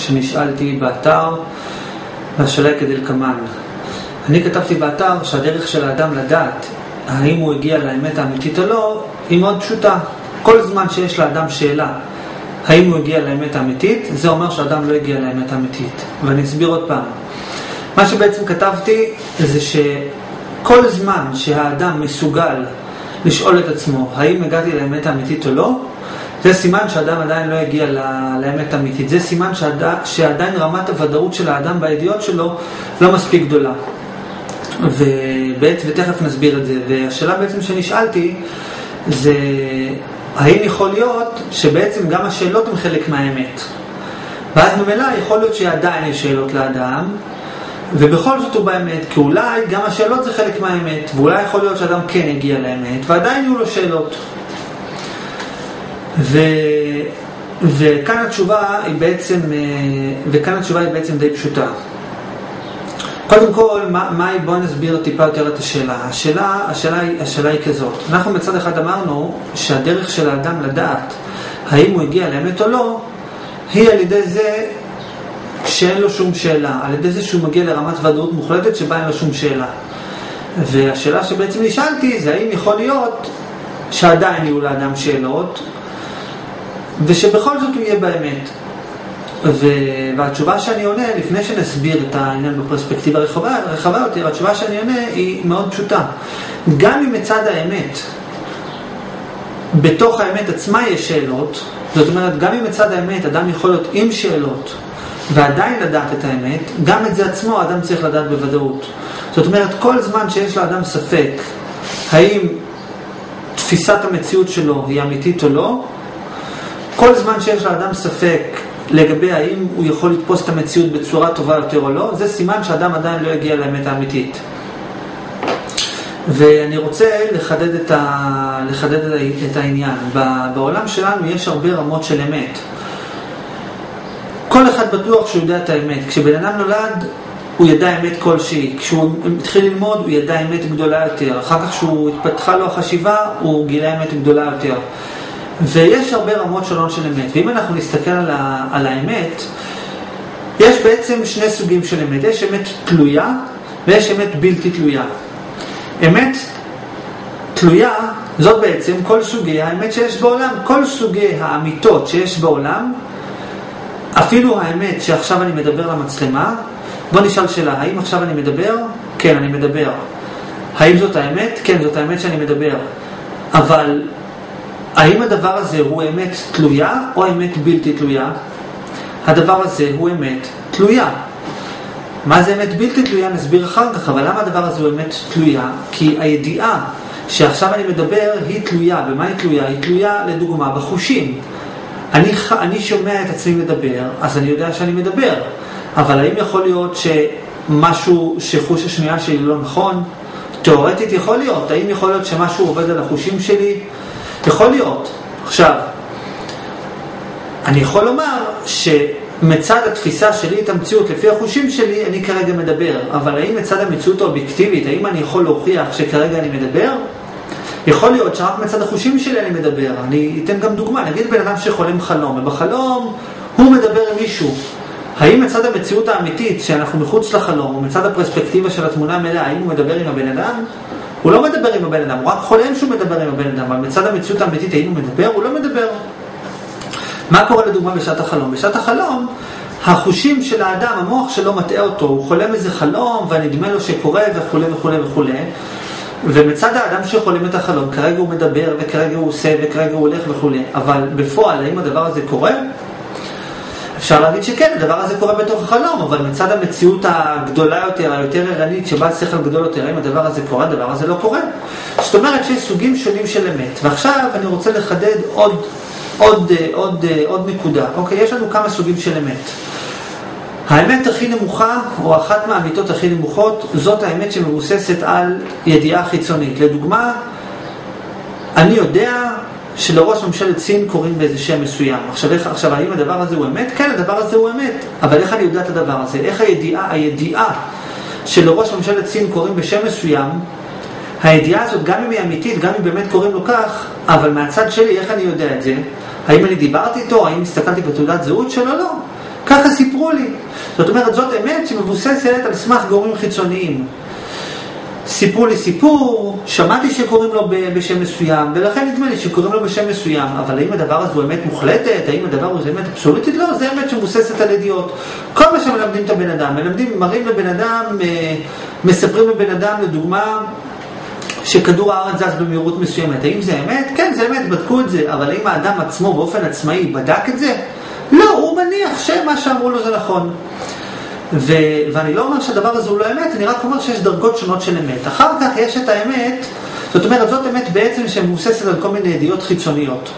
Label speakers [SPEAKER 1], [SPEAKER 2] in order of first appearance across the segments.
[SPEAKER 1] שנשאלתי באתר, והשאלה היא כדלקמן. אני כתבתי באתר שהדרך של האדם לדעת האם הוא הגיע לאמת האמיתית או לא, היא מאוד פשוטה. כל זמן שיש לאדם שאלה האם הוא הגיע לאמת האמיתית, זה אומר שאדם לא הגיע לאמת האמיתית. ואני אסביר עוד פעם. מה שבעצם כתבתי זה שכל זמן שהאדם מסוגל לשאול את עצמו האם הגעתי לאמת האמיתית או לא, זה סימן שאדם עדיין לא הגיע לאמת האמיתית. זה סימן שעד, שעדיין רמת הוודאות של האדם בידיעות שלו לא מספיק גדולה. ובעצם, ותכף נסביר את זה. והשאלה בעצם שנשאלתי זה האם יכול להיות שבעצם גם השאלות הן חלק מהאמת. ואז ממילא יכול להיות שעדיין יש שאלות לאדם, ובכל זאת הוא באמת, כי אולי גם השאלות זה חלק מהאמת, ואולי יכול להיות שאדם כן הגיע לאמת, ועדיין יהיו לו שאלות. ו... וכאן התשובה היא בעצם, אה, וכאן התשובה היא בעצם די פשוטה. קודם כל, מה, מה, בואו נסביר טיפה יותר את השאלה. השאלה, השאלה, היא, השאלה היא כזאת. אנחנו מצד אחד אמרנו שהדרך של האדם לדעת האם הוא הגיע לאמת או לא, היא על ידי זה שאין לו שום שאלה, על ידי זה שהוא מגיע לרמת ודאות מוחלטת שבה אין לו שום שאלה. והשאלה שבעצם נשאלתי זה האם יכול להיות שעדיין יהיו לאדם שאלות ושבכל זאת הוא יהיה באמת. ו... והתשובה שאני עונה, לפני שנסביר את העניין בפרספקטיבה רחבה, רחבה יותר, התשובה שאני עונה היא מאוד פשוטה. גם אם מצד האמת, בתוך האמת עצמה יש שאלות, זאת אומרת, גם אם מצד האמת אדם יכול להיות עם שאלות ועדיין לדעת את האמת, גם את זה עצמו האדם צריך לדעת בוודאות. זאת אומרת, כל זמן שיש לאדם ספק האם תפיסת המציאות שלו היא אמיתית או לא, כל זמן שיש לאדם ספק לגבי האם הוא יכול לתפוס את המציאות בצורה טובה יותר או לא, זה סימן שאדם עדיין לא הגיע לאמת האמיתית. ואני רוצה לחדד את, ה... לחדד את העניין. בעולם שלנו יש הרבה רמות של אמת. כל אחד בטוח שהוא יודע את האמת. כשבן אדם נולד, הוא ידע אמת כלשהי. כשהוא התחיל ללמוד, הוא ידע אמת גדולה יותר. אחר כך כשהוא התפתחה לו החשיבה, הוא גילה אמת גדולה יותר. ויש הרבה רמות שונות של אמת. ואם אנחנו נסתכל על, ה... על האמת, יש בעצם שני סוגים של אמת. יש אמת תלויה ויש אמת בלתי תלויה. אמת תלויה, זאת בעצם כל סוגי האמת שיש בעולם. כל סוגי האמיתות שיש בעולם, אפילו האמת שעכשיו אני מדבר למצלמה, בוא נשאל שאלה, האם עכשיו אני מדבר? כן, אני מדבר. האם זאת האמת? כן, זאת האמת שאני מדבר. אבל האם הדבר הזה הוא אמת תלויה או אמת בלתי תלויה? הדבר הזה הוא אמת תלויה. מה זה אמת בלתי תלויה? נסביר אחר כך, אבל למה הדבר הזה הוא אמת תלויה? כי הידיעה שעכשיו אני מדבר היא תלויה. במה היא תלויה? היא תלויה, לדוגמה, בחושים. אני, אני שומע את עצמי מדבר, אז אני יודע שאני מדבר. אבל האם יכול להיות שמשהו, שחוש השמיעה שלי לא נכון? תאורטית יכול להיות. האם יכול להיות שמשהו עובד על החושים שלי? יכול להיות. עכשיו, אני יכול לומר שמצד התפיסה שלי את המציאות לפי החושים שלי, אני כרגע מדבר. אבל האם מצד המציאות האובייקטיבית, האם אני יכול להוכיח שכרגע אני מדבר? יכול להיות שרק מצד החושים שלי אני מדבר. אני אתן גם דוגמה, נגיד בן אדם שחולם חלום, ובחלום הוא מדבר עם מישהו. האם מצד המציאות האמיתית, שאנחנו מחוץ לחלום, או מצד הפרספקטיבה של התמונה המלאה, האם הוא מדבר עם הבן אדם? הוא לא מדבר עם הבן אדם, הוא רק חולם שהוא מדבר עם הבן אדם, אבל מצד המציאות האמיתית, האם הוא מדבר? הוא לא מדבר. מה קורה לדוגמה בשעת החלום? בשעת החלום, החושים של האדם, המוח שלו מטעה אותו, הוא חולם איזה חלום, ונדמה לו שקורה וכולי וכולי וכולי. ומצד האדם שחולם את החלום, כרגע הוא מדבר, וכרגע הוא עושה, וכרגע הוא הולך וכולי, אבל בפועל, האם הדבר הזה קורה? אפשר להגיד שכן, הדבר הזה קורה בתוך החלום, אבל מצד המציאות הגדולה יותר, היותר ערנית, שבה שכל גדול יותר, האם הדבר הזה קורה, הדבר הזה לא קורה. זאת אומרת שיש סוגים שונים של אמת. ועכשיו אני רוצה לחדד עוד, עוד, עוד, עוד, עוד נקודה. אוקיי, יש לנו כמה סוגים של אמת. האמת הכי נמוכה, או אחת מהאמיתות הכי נמוכות, זאת האמת שמבוססת על ידיעה חיצונית. לדוגמה, אני יודע שלראש ממשלת סין קוראים באיזה שם מסוים. עכשיו, איך, עכשיו, האם הדבר הזה הוא אמת? כן, הדבר הזה הוא אמת. אבל איך אני יודע את הדבר הזה? איך הידיעה, הידיעה שלראש ממשלת סין קוראים בשם מסוים, הידיעה הזאת, גם אם היא אמיתית, גם אם באמת קוראים לו כך, אבל מהצד שלי, איך אני יודע את זה? האם אני דיברתי איתו? האם הסתכלתי בתעודת זהות שלו? לא. ככה סיפרו לי. זאת אומרת, זאת אמת שמבוססת על סמך גורמים חיצוניים. סיפרו לי סיפור, שמעתי שקוראים לו בשם מסוים, ולכן נדמה לי שקוראים לו בשם מסוים, אבל האם הדבר הזה הוא אמת מוחלטת? האם הדבר הזה אמת אבסולוטית? לא, זה אמת שמבוססת על ידיעות. כל מה שמלמדים את הבן אדם, מלמדים, מראים לבן אדם, אה, מספרים לבן אדם, לדוגמה, שכדור הארץ זז במהירות מסוימת. האם זה אמת? כן, זה אמת, בדקו את זה, אבל האם האדם עצמו באופן עצמאי בדק את זה? לא, הוא מניח שמה שאמרו לו זה נכון. ו- ואני לא אומר שהדבר הזה הוא לא אמת, אני רק אומר שיש דרגות שונות של אמת. אחר כך יש את האמת, זאת אומרת, זאת אמת בעצם שמבוססת על כל מיני ידיעות חיצוניות.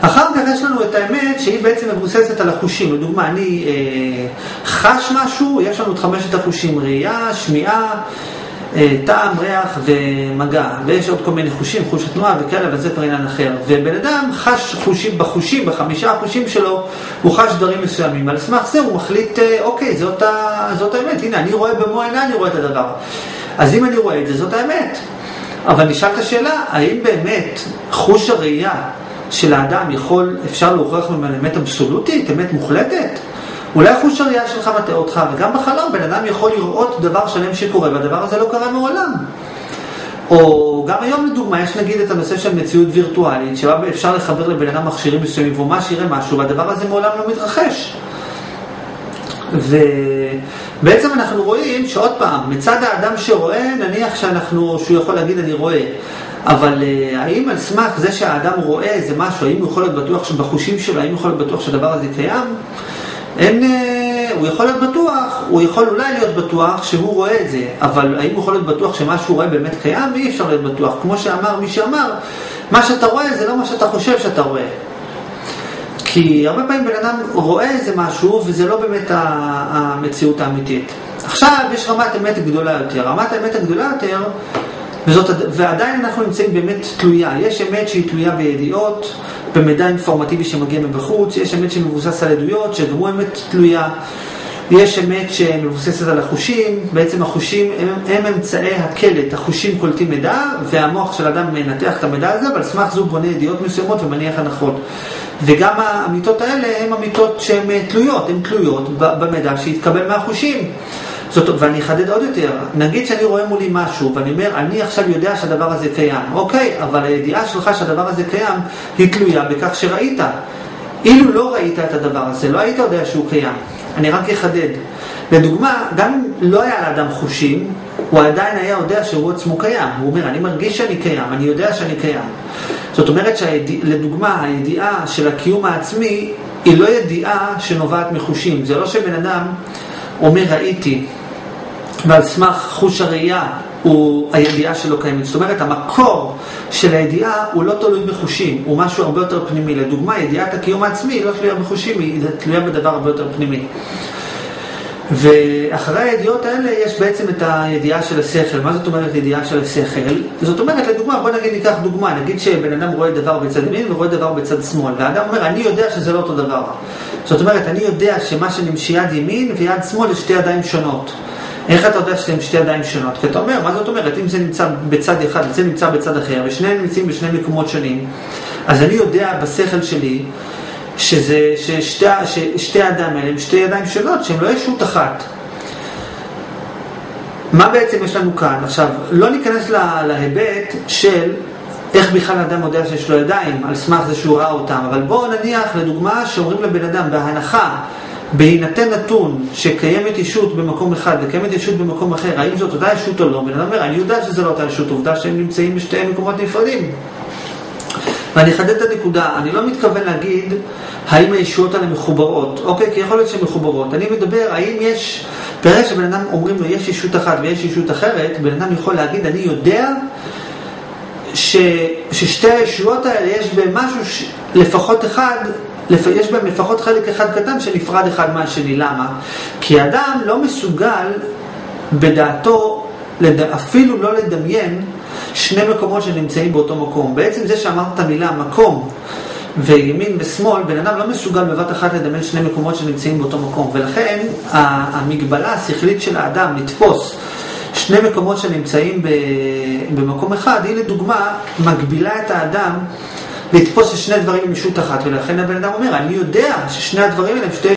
[SPEAKER 1] אחר כך יש לנו את האמת שהיא בעצם מבוססת על החושים. לדוגמה, אני אה, חש משהו, יש לנו את חמשת החושים, ראייה, שמיעה, טעם, ריח ומגע, ויש עוד כל מיני חושים, חוש התנועה וכאלה, אבל זה כבר עניין אחר. ובן אדם חש חושים בחושים, בחמישה החושים שלו, הוא חש דברים מסוימים. על סמך זה הוא מחליט, אה, אוקיי, זאת, ה... זאת האמת, הנה, אני רואה במו עיניי, אני רואה את הדבר. אז אם אני רואה את זה, זאת האמת. אבל נשאלת השאלה, האם באמת חוש הראייה של האדם יכול, אפשר להוכיח ממנו אמת אבסולוטית, אמת מוחלטת? אולי חוש הראייה שלך מטעה אותך, וגם בחלום בן אדם יכול לראות דבר שלם שקורה, והדבר הזה לא קרה מעולם. או גם היום לדוגמה, יש נגיד את הנושא של מציאות וירטואלית, שבה אפשר לחבר לבן אדם מכשירים מסוימים, והוא ממש יראה משהו, והדבר הזה מעולם לא מתרחש. ובעצם אנחנו רואים שעוד פעם, מצד האדם שרואה, נניח שאנחנו, שהוא יכול להגיד אני רואה, אבל uh, האם על סמך זה שהאדם רואה איזה משהו, האם הוא יכול להיות בטוח שבחושים שלו, האם הוא יכול להיות בטוח שהדבר הזה קיים? אין, אה, הוא יכול להיות בטוח, הוא יכול אולי להיות בטוח שהוא רואה את זה, אבל האם הוא יכול להיות בטוח שמה שהוא רואה באמת קיים? אי אפשר להיות בטוח. כמו שאמר מי שאמר, מה שאתה רואה זה לא מה שאתה חושב שאתה רואה. כי הרבה פעמים בן אדם רואה איזה משהו וזה לא באמת המציאות האמיתית. עכשיו יש רמת אמת גדולה יותר. רמת האמת הגדולה יותר, וזאת, ועדיין אנחנו נמצאים באמת תלויה. יש אמת שהיא תלויה בידיעות, במידע אינפורמטיבי שמגיע מבחוץ, יש אמת שמבוסס על עדויות, שגם הוא אמת תלויה. יש אמת שמבוססת על החושים, בעצם החושים הם, הם אמצעי הקלט, החושים קולטים מידע והמוח של אדם מנתח את המידע הזה, אבל סמך זו בונה ידיעות מסוימות ומניח הנחות. וגם האמיתות האלה הן אמיתות שהן תלויות, הן תלויות במידע שהתקבל מהחושים. זאת, ואני אחדד עוד יותר, נגיד שאני רואה מולי משהו ואני אומר, אני עכשיו יודע שהדבר הזה קיים, אוקיי, אבל הידיעה שלך שהדבר הזה קיים היא תלויה בכך שראית. אילו לא ראית את הדבר הזה, לא היית יודע שהוא קיים. אני רק אחדד. לדוגמה, גם אם לא היה לאדם חושים, הוא עדיין היה יודע שהוא עצמו קיים. הוא אומר, אני מרגיש שאני קיים, אני יודע שאני קיים. זאת אומרת שלדוגמה, הידיעה של הקיום העצמי היא לא ידיעה שנובעת מחושים. זה לא שבן אדם אומר ראיתי, ועל סמך חוש הראייה הוא הידיעה שלו קיימת. זאת אומרת, המקור של הידיעה הוא לא תלוי בחושים, הוא משהו הרבה יותר פנימי. לדוגמה, ידיעת הקיום העצמי היא לא תלויה בחושים, היא תלויה בדבר הרבה יותר פנימי. ואחרי הידיעות האלה יש בעצם את הידיעה של השכל. מה זאת אומרת ידיעה של השכל? זאת אומרת, לדוגמה, בוא נגיד ניקח דוגמה, נגיד שבן אדם רואה דבר בצד ימין ורואה דבר בצד שמאל, והאדם אומר, אני יודע שזה לא אותו דבר. זאת אומרת, אני יודע שמה שנמשי יד ימין ויד שמאל זה שתי ידיים שונות. איך אתה יודע שזה שתי ידיים שונות? כי אתה אומר, מה זאת אומרת? אם זה נמצא בצד אחד וזה נמצא בצד אחר, ושניהם נמצאים בשני מקומות שונים, אז אני יודע בשכל שלי שזה, ששתי, ששתי הידיים האלה הם שתי ידיים שונות, שהן לא ישות אחת. מה בעצם יש לנו כאן? עכשיו, לא ניכנס לה, להיבט של איך בכלל אדם יודע שיש לו ידיים, על סמך זה שהוא ראה אותם, אבל בואו נניח לדוגמה שאומרים לבן אדם, בהנחה בהינתן נתון שקיימת ישות במקום אחד וקיימת ישות במקום אחר, האם זאת אותה ישות או לא? בן אדם אומר, אני יודע שזה לא אותה ישות, עובדה שהם נמצאים בשתי מקומות נפרדים. ואני אחדד את הנקודה, אני לא מתכוון להגיד האם הישויות האלה מחוברות, אוקיי? כי יכול להיות שהן מחוברות. אני מדבר, האם יש, ברגע שבן אדם אומרים לו יש ישות אחת ויש ישות אחרת, בן אדם יכול להגיד, אני יודע ש, ששתי הישויות האלה יש בהן משהו, ש, לפחות אחד, יש בהם לפחות חלק אחד קטן שנפרד אחד מהשני. למה? כי אדם לא מסוגל בדעתו אפילו לא לדמיין שני מקומות שנמצאים באותו מקום. בעצם זה שאמרת את המילה מקום וימין ושמאל, בן אדם לא מסוגל בבת אחת לדמיין שני מקומות שנמצאים באותו מקום. ולכן המגבלה השכלית של האדם לתפוס שני מקומות שנמצאים במקום אחד, היא לדוגמה מגבילה את האדם לתפוס ששני דברים הם ישות אחת, ולכן הבן אדם אומר, אני יודע ששני הדברים האלה הם שתי...